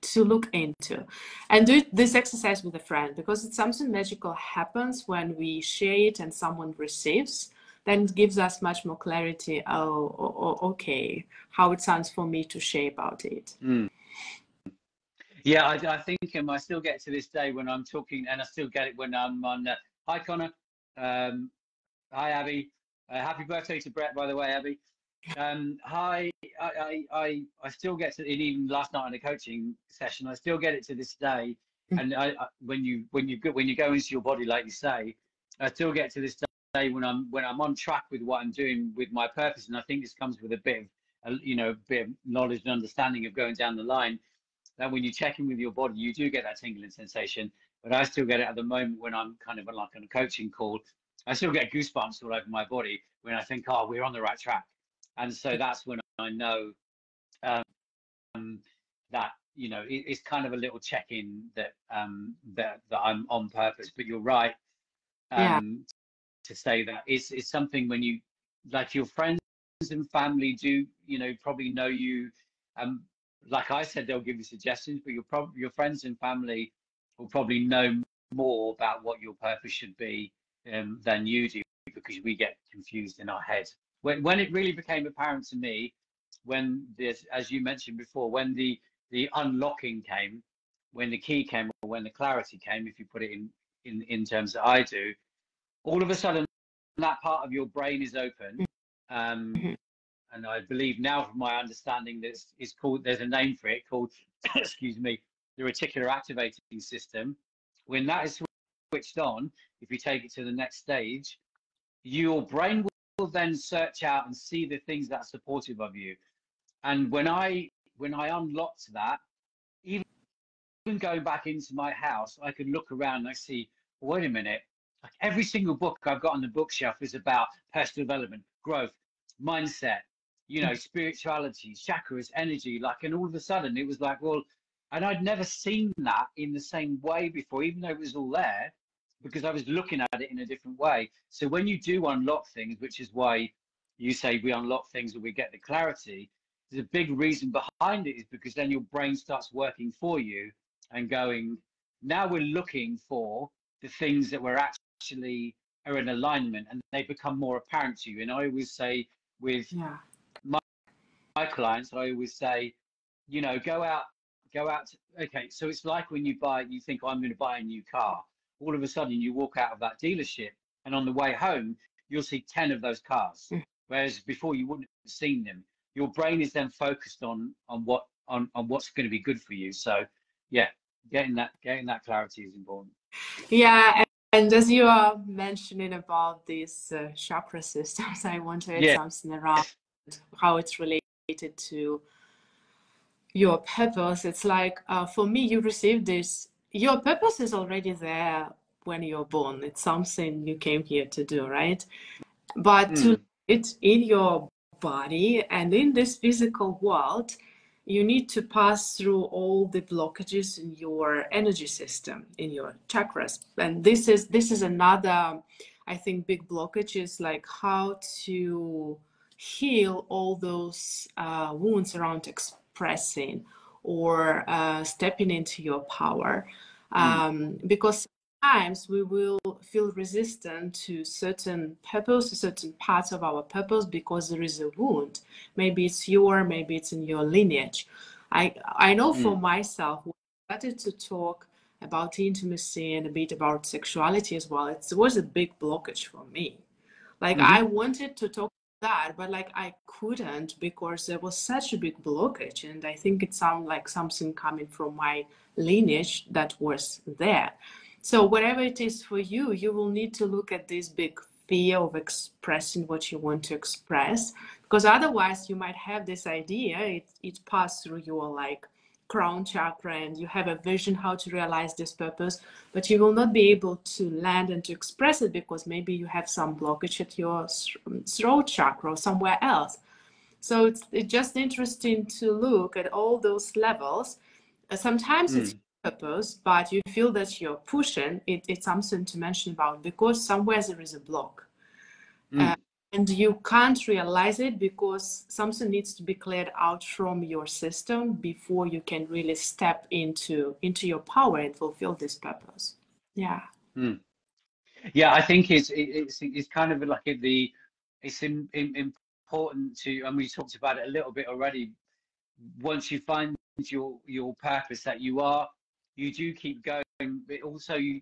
to look into and do this exercise with a friend because it's something magical happens when we share it and someone receives then it gives us much more clarity. Oh, oh, oh, okay, how it sounds for me to share about it. Mm. Yeah, I, I, think um, I still get to this day when I'm talking, and I still get it when I'm on. Uh, hi, Connor. Um, hi, Abby. Uh, happy birthday to Brett, by the way, Abby. Um, hi, I, I, I, still get to it. Even last night in a coaching session, I still get it to this day. Hmm. And I, I, when you when you when you go into your body, like you say, I still get to this day when I'm when I'm on track with what I'm doing with my purpose, and I think this comes with a bit of you know a bit of knowledge and understanding of going down the line. That when you check in with your body, you do get that tingling sensation. But I still get it at the moment when I'm kind of like on a coaching call. I still get goosebumps all over my body when I think, oh, we're on the right track. And so that's when I know um, that you know it, it's kind of a little check-in that um, that that I'm on purpose. But you're right. Um, yeah to say that it's, it's something when you like your friends and family do you know probably know you um like i said they'll give you suggestions but your probably your friends and family will probably know more about what your purpose should be um, than you do because we get confused in our head when, when it really became apparent to me when this as you mentioned before when the the unlocking came when the key came or when the clarity came if you put it in in, in terms that i do all of a sudden that part of your brain is open. Um, mm-hmm. and I believe now, from my understanding, this is called. There's a name for it called, excuse me, the reticular activating system. When that is switched on, if you take it to the next stage, your brain will then search out and see the things that are supportive of you. And when I when I unlocked that, even going back into my house, I could look around and I see, wait a minute, like every single book I've got on the bookshelf is about personal development, growth, mindset, you know, spirituality, chakras, energy. Like, and all of a sudden it was like, well, and I'd never seen that in the same way before, even though it was all there, because I was looking at it in a different way. So when you do unlock things, which is why you say we unlock things or we get the clarity, there's a big reason behind it is because then your brain starts working for you and going, now we're looking for the things that we're actually actually are in alignment and they become more apparent to you. And I always say with yeah. my, my clients, I always say, you know, go out, go out. To, okay, so it's like when you buy, you think, oh, I'm going to buy a new car. All of a sudden, you walk out of that dealership, and on the way home, you'll see 10 of those cars. Mm. Whereas before, you wouldn't have seen them. Your brain is then focused on on what on, on what's going to be good for you. So, yeah, getting that getting that clarity is important. Yeah, and as you are mentioning about these uh, chakra systems, I want to add yeah. something around how it's related to your purpose, it's like uh, for me, you receive this. Your purpose is already there when you're born. It's something you came here to do, right? But mm. to it in your body and in this physical world, you need to pass through all the blockages in your energy system, in your chakras. And this is this is another, I think, big blockage is like how to heal all those uh, wounds around expressing or uh, stepping into your power. Mm. Um, because sometimes we will feel resistant to certain purpose, certain parts of our purpose because there is a wound. Maybe it's your, maybe it's in your lineage. I I know mm. for myself, when I started to talk about intimacy and a bit about sexuality as well, it was a big blockage for me. Like mm-hmm. I wanted to talk that but like i couldn't because there was such a big blockage and i think it sounded like something coming from my lineage that was there. So whatever it is for you, you will need to look at this big fear of expressing what you want to express, because otherwise you might have this idea, it, it passed through your like crown chakra and you have a vision how to realize this purpose, but you will not be able to land and to express it because maybe you have some blockage at your throat chakra or somewhere else. So it's, it's just interesting to look at all those levels. Sometimes mm. it's hmm purpose, but you feel that you're pushing, it, it's something to mention about because somewhere there is a block. Mm. Uh, and you can't realize it because something needs to be cleared out from your system before you can really step into into your power and fulfill this purpose. Yeah. Mm. Yeah, I think it's it's it's kind of like the it's in, in, important to, and we talked about it a little bit already. Once you find your your purpose that you are you do keep going, but also you,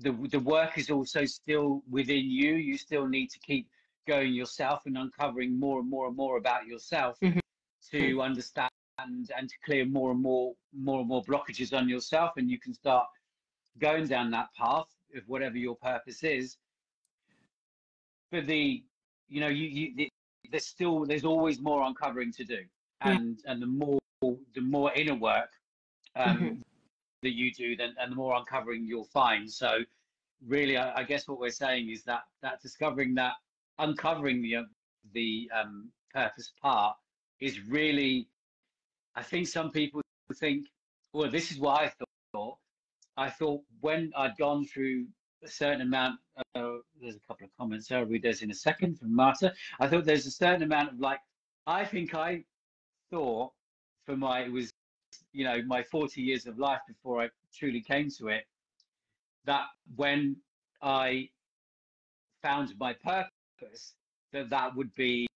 the, the, the work is also still within you. You still need to keep going yourself and uncovering more and more and more about yourself mm-hmm. to understand and to clear more and more more and more blockages on yourself and you can start going down that path of whatever your purpose is but the you know you, you there's still there's always more uncovering to do and yeah. and the more the more inner work um, mm-hmm. That you do, then and the more uncovering you'll find. So, really, I, I, guess what we're saying is that that discovering that uncovering the the um, purpose part is really, I think some people think, well, this is what I thought. I thought when I'd gone through a certain amount. Uh, there's a couple of comments I'll read those in a second from Marta. I thought there's a certain amount of like, I think I thought for my it was you know my 40 years of life before I truly came to it that when I found my purpose that that would be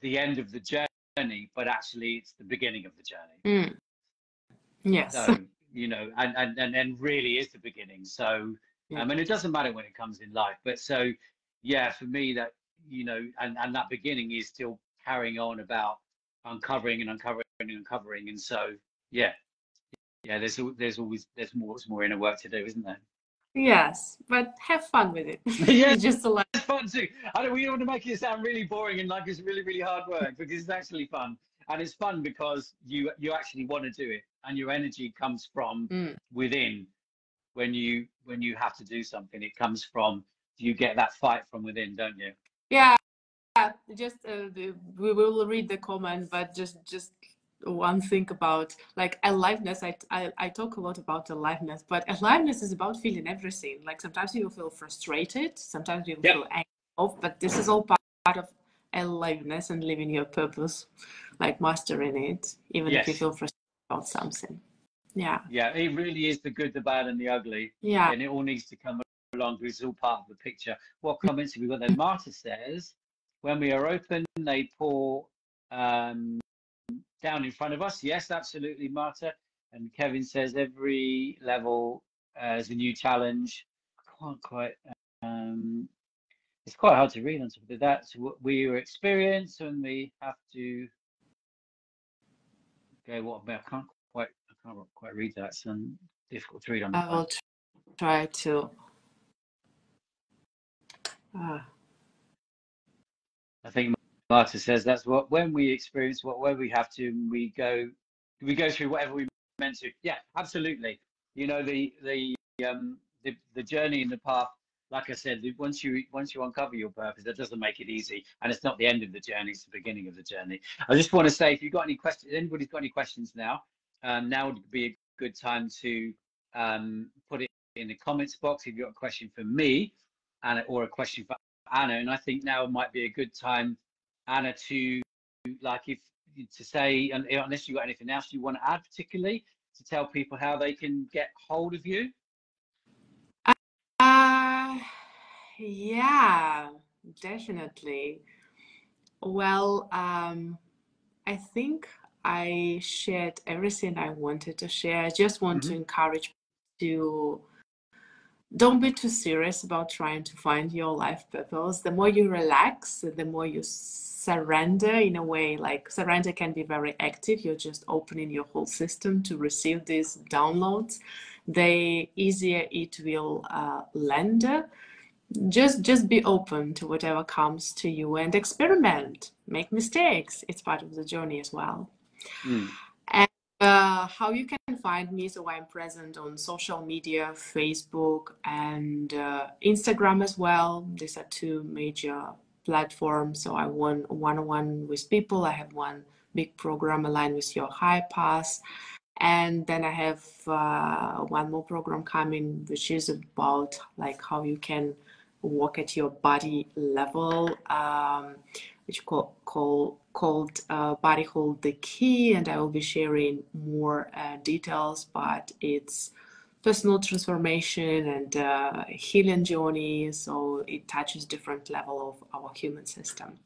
the end of the journey but actually it's the beginning of the journey mm. yes so you know and and and, and really is the beginning so yeah. um, and it doesn't matter when it comes in life but so yeah for me that you know and and that beginning is still carrying on about uncovering and uncovering and uncovering. And so, yeah, yeah, there's there's always there's more there's more inner work to do, isn't there? Yes, but have fun with it. yeah, just a lot. It's fun too. I don't. We don't want to make it sound really boring and like it's really really hard work because it's actually fun, and it's fun because you you actually want to do it, and your energy comes from mm. within. When you when you have to do something, it comes from you get that fight from within, don't you? Yeah, just uh, we will read the comment, but just just one thing about like aliveness. I, I I talk a lot about aliveness, but aliveness is about feeling everything. Like sometimes you feel frustrated, sometimes you feel angry, but this is all part of aliveness and living your purpose, like mastering it, even yes. if you feel frustrated about something. Yeah. Yeah, it really is the good, the bad, and the ugly. Yeah. And it all needs to come along because it's all part of the picture. What comments have we got there? Marta says, when we are open, they pour um, down in front of us. Yes, absolutely, Marta. And Kevin says every level uh, is a new challenge. Can't quite. Um, it's quite hard to read on top of that. So what we experience and we have to. Okay, what about? I can't quite. I can't quite read that. It's um, difficult to read on. I will try to. Uh. I think Marta says that's what when we experience what where we have to we go we go through whatever we meant to. Yeah, absolutely. You know the the um the, the journey and the path. Like I said, once you once you uncover your purpose, that doesn't make it easy, and it's not the end of the journey; it's the beginning of the journey. I just want to say, if you've got any questions, anybody's got any questions now, um, now would be a good time to um, put it in the comments box if you've got a question for me, and or a question for Anna. And I think now might be a good time, Anna, to like if to say, unless you've got anything else you want to add, particularly to tell people how they can get hold of you. Uh, yeah, definitely. Well, um, I think I shared everything I wanted to share. I just want mm-hmm. to encourage to don't be too serious about trying to find your life purpose. The more you relax, the more you surrender in a way like surrender can be very active. You're just opening your whole system to receive these downloads. The easier it will uh, land. Just just be open to whatever comes to you and experiment. Make mistakes. It's part of the journey as well. Mm. Uh, how you can find me, so I'm present on social media, Facebook and uh, Instagram as well. These are two major platforms. So I want one-on-one with people. I have one big program aligned with your high pass. And then I have uh, one more program coming, which is about like how you can work at your body level, um, which call, call called uh, Body Hold the Key, and I will be sharing more uh, details. But it's personal transformation and uh, healing journey, so it touches different level of our human system.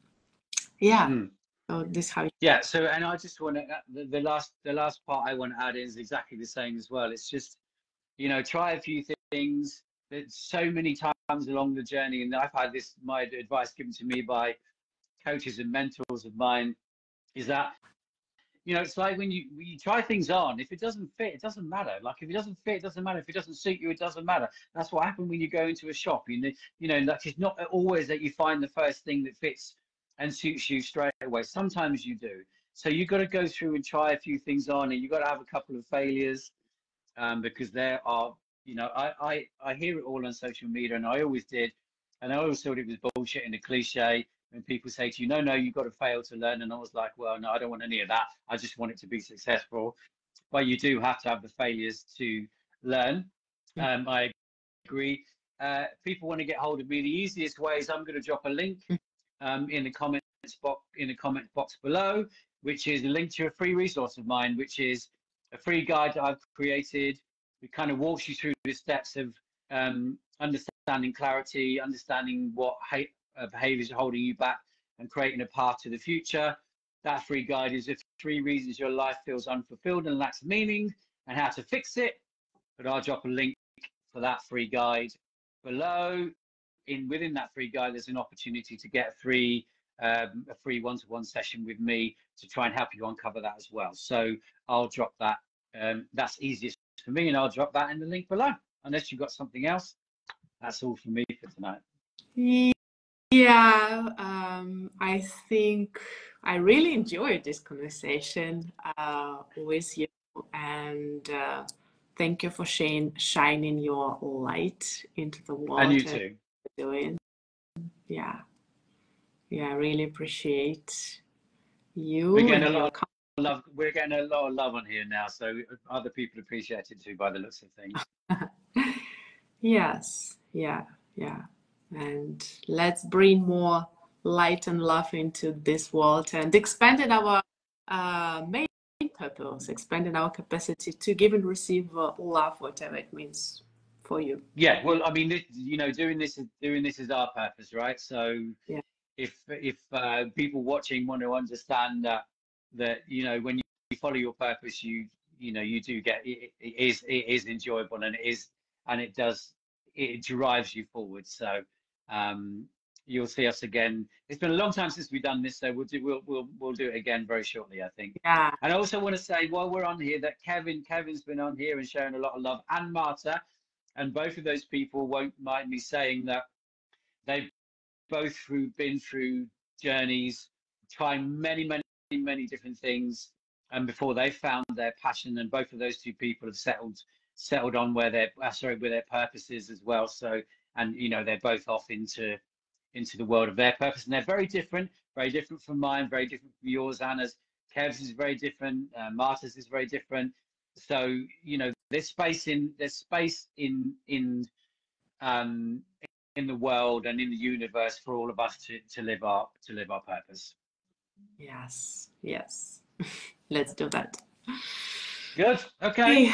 Yeah. Mm. So this how. Yeah. So, and I just want to uh, the, the last the last part I want to add is exactly the same as well. It's just you know try a few things. There's so many times along the journey, and I've had this my advice given to me by coaches and mentors of mine is that you know it's like when you you try things on if it doesn't fit it doesn't matter. Like if it doesn't fit it doesn't matter. If it doesn't suit you it doesn't matter. That's what happens when you go into a shop you know you know like it's not always that you find the first thing that fits and suits you straight away. Sometimes you do. So you've got to go through and try a few things on and you've got to have a couple of failures um, because there are you know I, I i hear it all on social media and i always did and i always thought it was bullshit and a cliche and people say to you, no, no, you've got to fail to learn. And I was like, well, no, I don't want any of that. I just want it to be successful. But you do have to have the failures to learn. Um, I agree. Uh, people want to get hold of me. The easiest way is I'm going to drop a link um, in the comments box in the comment box below, which is a link to a free resource of mine, which is a free guide that I've created. It kind of walks you through the steps of um, understanding clarity, understanding what hate, uh, behaviors are holding you back and creating a path to the future. That free guide is the three reasons your life feels unfulfilled and lacks meaning and how to fix it. But I'll drop a link for that free guide below. In within that free guide, there's an opportunity to get free um, a free one-to-one session with me to try and help you uncover that as well. So I'll drop that. Um, that's easiest for me, and I'll drop that in the link below. Unless you've got something else, that's all for me for tonight. Yeah, um, I think I really enjoyed this conversation uh, with you, and uh, thank you for shining shining your light into the world. And you too. Doing, yeah, yeah, I really appreciate you. We're getting a lot of love. We're getting a lot of love on here now, so other people appreciate it too, by the looks of things. yes, yeah, yeah and let's bring more light and love into this world and expanding our uh, main purpose, expanding our capacity to give and receive uh, love, whatever it means for you. Yeah, well, I mean, you know, doing this is doing this is our purpose, right? So, yeah. if if uh, people watching want to understand that that you know when you follow your purpose, you you know you do get it, it is it is enjoyable and it is and it does it drives you forward. So um, you'll see us again. It's been a long time since we've done this, so we'll do we'll we'll we'll do it again very shortly, I think. Yeah. And I also want to say while we're on here that Kevin Kevin's been on here and sharing a lot of love, and Marta, and both of those people won't mind me saying that they've both through been through journeys trying many, many, many different things, and before they found their passion. And both of those two people have settled settled on where their uh, sorry where their purpose is as well. So and you know they're both off into into the world of their purpose, and they're very different, very different from mine, very different from yours, Anna's. Kev's is very different. Uh, Marta's is very different. So you know, there's space in there's space in in um, in the world and in the universe for all of us to to live our to live our purpose. Yes, yes. Let's do that. Good. Okay.